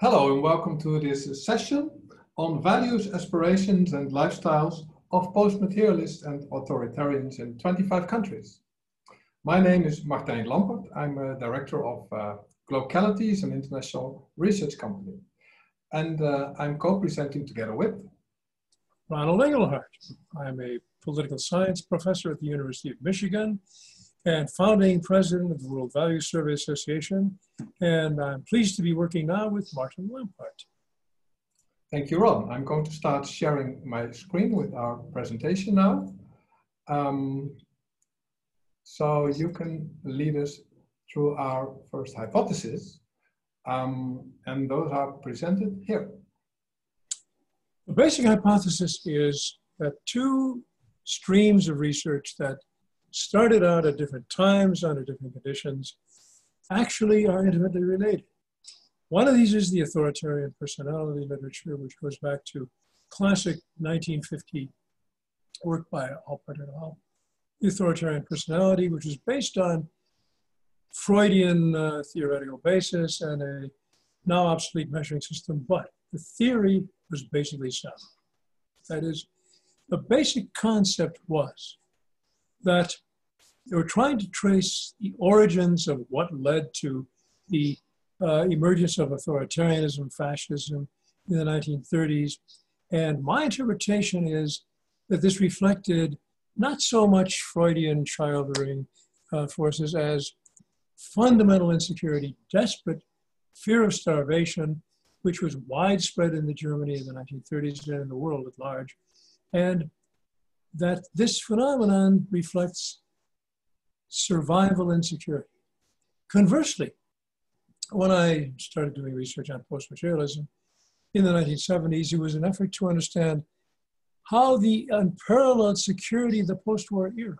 Hello and welcome to this session on values, aspirations and lifestyles of post-materialists and authoritarians in 25 countries. My name is Martijn Lampert. I'm a director of uh, Glocalities, an international research company. And uh, I'm co-presenting together with Ronald Inglehart. I'm a political science professor at the University of Michigan and founding president of the World Value Survey Association. And I'm pleased to be working now with Martin Lampert. Thank you, Ron. I'm going to start sharing my screen with our presentation now. Um, so you can lead us through our first hypothesis. Um, and those are presented here. The basic hypothesis is that two streams of research that started out at different times under different conditions actually are intimately related. One of these is the authoritarian personality literature, which goes back to classic 1950 work by Alpert et al. The authoritarian personality, which is based on Freudian uh, theoretical basis and a now obsolete measuring system, but the theory was basically sound. That is, the basic concept was that they were trying to trace the origins of what led to the uh, emergence of authoritarianism, fascism in the 1930s. And my interpretation is that this reflected not so much Freudian child-rearing uh, forces as fundamental insecurity, desperate fear of starvation, which was widespread in the Germany in the 1930s and in the world at large. And that this phenomenon reflects survival insecurity. Conversely, when I started doing research on post-materialism in the 1970s, it was an effort to understand how the unparalleled security of the post-war era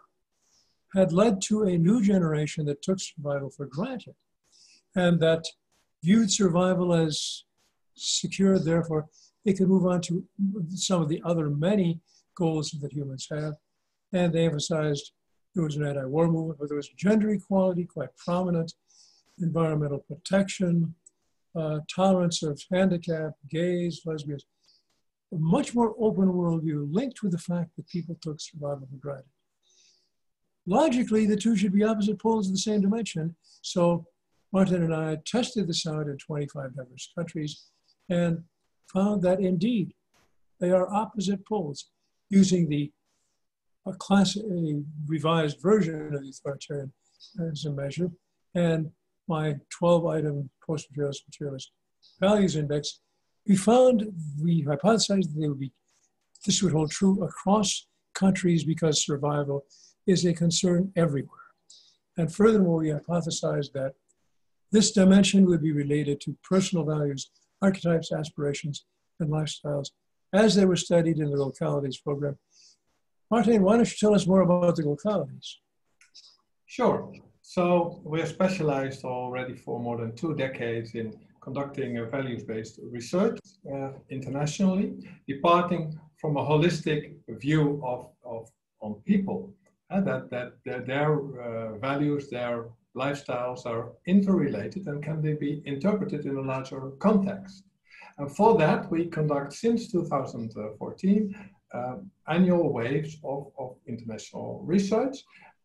had led to a new generation that took survival for granted and that viewed survival as secure, therefore they could move on to some of the other many goals that humans have. And they emphasized there was an anti-war movement, but there was gender equality quite prominent, environmental protection, uh, tolerance of handicap, gays, lesbians, a much more open worldview linked with the fact that people took survival for granted. Logically, the two should be opposite poles of the same dimension. So Martin and I tested this out in 25 diverse countries and found that indeed they are opposite poles using the a class, a revised version of the authoritarian as a measure, and my 12 item post materialist materialist values index, we found, we hypothesized that they would be, this would hold true across countries because survival is a concern everywhere. And furthermore, we hypothesized that this dimension would be related to personal values, archetypes, aspirations, and lifestyles as they were studied in the Glocalities program Martin, why don't you tell us more about the Glocalities? Sure. So we're specialized already for more than two decades in conducting a values-based research uh, internationally, departing from a holistic view of, of on people, uh, that, that, that their uh, values, their lifestyles are interrelated and can they be interpreted in a larger context. And for that, we conduct since 2014 uh, annual waves of, of international research.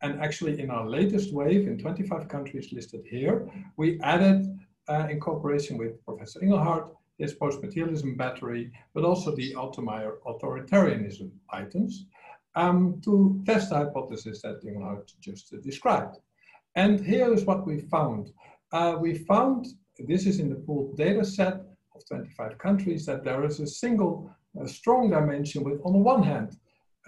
And actually in our latest wave in 25 countries listed here, we added uh, in cooperation with Professor Inglehart, his post-materialism battery, but also the Altemeyer authoritarianism items um, to test the hypothesis that Inglehart just uh, described. And here is what we found. Uh, we found, this is in the pooled data set of 25 countries, that there is a single strong dimension with, on the one hand,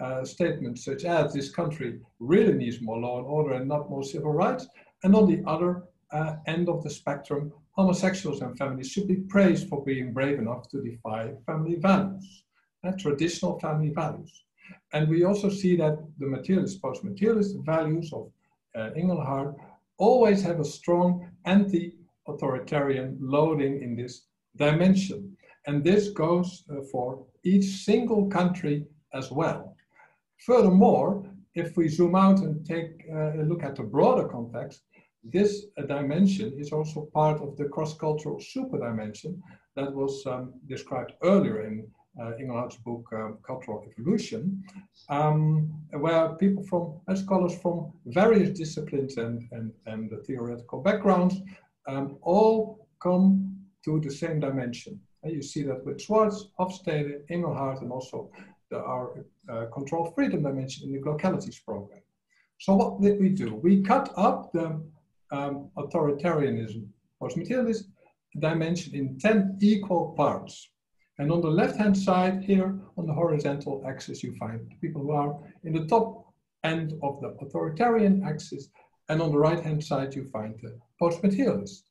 uh, statements such as this country really needs more law and order and not more civil rights, and on the other uh, end of the spectrum, homosexuals and feminists should be praised for being brave enough to defy family values, uh, traditional family values. And we also see that the materialist, post-materialist values of uh, Inglehart always have a strong anti-authoritarian loading in this dimension. And this goes uh, for each single country as well. Furthermore, if we zoom out and take uh, a look at the broader context, this uh, dimension is also part of the cross-cultural super dimension that was um, described earlier in uh, book, um, Cultural Evolution, um, where people from, uh, scholars from various disciplines and, and, and the theoretical backgrounds um, all come to the same dimension. And you see that with Schwartz, Hofstede, Inglehart, and also the, our uh, control freedom dimension in the Glocalities program. So what did we do? We cut up the um, authoritarianism, post-materialist dimension in 10 equal parts. And on the left-hand side here, on the horizontal axis, you find people who are in the top end of the authoritarian axis. And on the right-hand side, you find the post-materialist.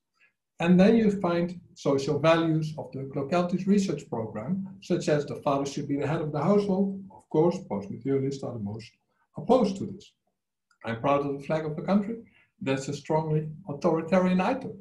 And then you find social values of the Glocalities research program, such as the father should be the head of the household. Of course, post-materialists are the most opposed to this. I'm proud of the flag of the country. That's a strongly authoritarian item.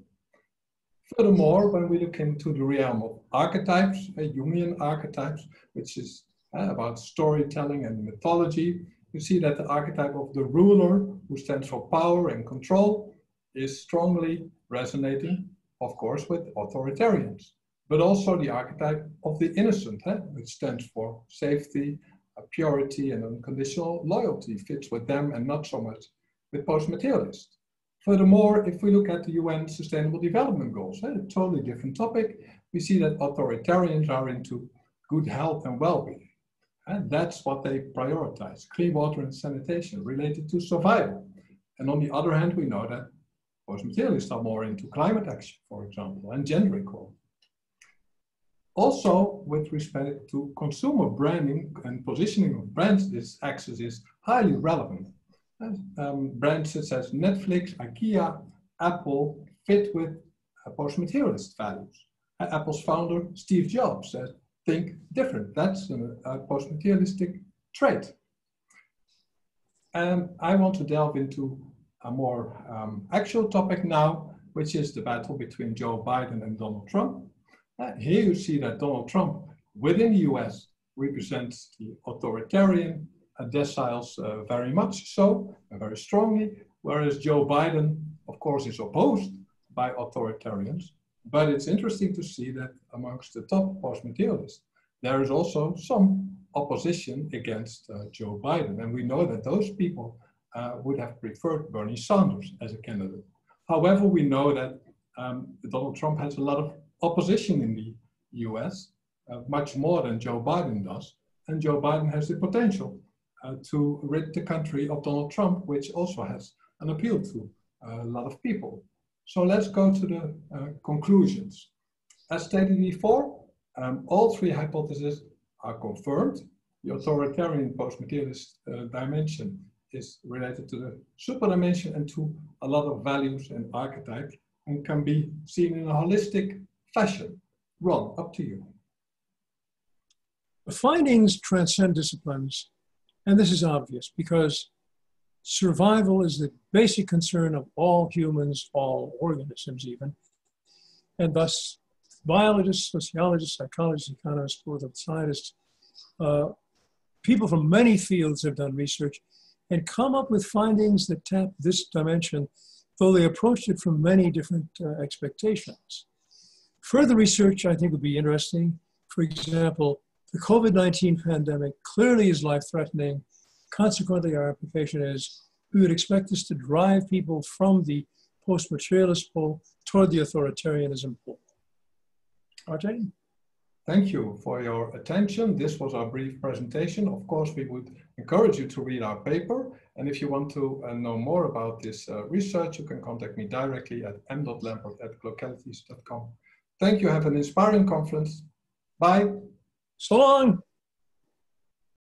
Furthermore, when we look into the realm of archetypes, uh, Jungian archetypes, which is uh, about storytelling and mythology, you see that the archetype of the ruler, who stands for power and control, is strongly resonating, of course, with authoritarians. But also the archetype of the innocent, uh, which stands for safety, uh, purity, and unconditional loyalty, fits with them and not so much with post-materialists. Furthermore, if we look at the UN Sustainable Development Goals, a totally different topic, we see that authoritarians are into good health and well-being. And that's what they prioritize, clean water and sanitation related to survival. And on the other hand, we know that post-materialists are more into climate action, for example, and gender equality. Also, with respect to consumer branding and positioning of brands, this axis is highly relevant um, brands such as Netflix, IKEA, Apple fit with uh, post-materialist values. Apple's founder, Steve Jobs, said, think different. That's a, a post-materialistic trait. And I want to delve into a more um, actual topic now, which is the battle between Joe Biden and Donald Trump. Uh, here you see that Donald Trump within the US represents the authoritarian deciles uh, very much so, very strongly, whereas Joe Biden, of course, is opposed by authoritarians. But it's interesting to see that amongst the top post-materialists, there is also some opposition against uh, Joe Biden. And we know that those people uh, would have preferred Bernie Sanders as a candidate. However, we know that um, Donald Trump has a lot of opposition in the US, uh, much more than Joe Biden does. And Joe Biden has the potential uh, to rid the country of Donald Trump, which also has an appeal to uh, a lot of people. So let's go to the uh, conclusions. As stated before, um, all three hypotheses are confirmed. The authoritarian post-materialist uh, dimension is related to the superdimension and to a lot of values and archetypes and can be seen in a holistic fashion. Ron, up to you. The findings transcend disciplines and this is obvious because survival is the basic concern of all humans, all organisms, even. And thus, biologists, sociologists, psychologists, economists, political scientists, uh, people from many fields have done research and come up with findings that tap this dimension, though they approached it from many different uh, expectations. Further research, I think, would be interesting. For example, the COVID 19 pandemic clearly is life threatening. Consequently, our implication is we would expect this to drive people from the post materialist pole toward the authoritarianism pole. Arjay? Thank you for your attention. This was our brief presentation. Of course, we would encourage you to read our paper. And if you want to uh, know more about this uh, research, you can contact me directly at m.lampert at glocalities.com. Thank you. Have an inspiring conference. Bye. So long.